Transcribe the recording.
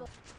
problem.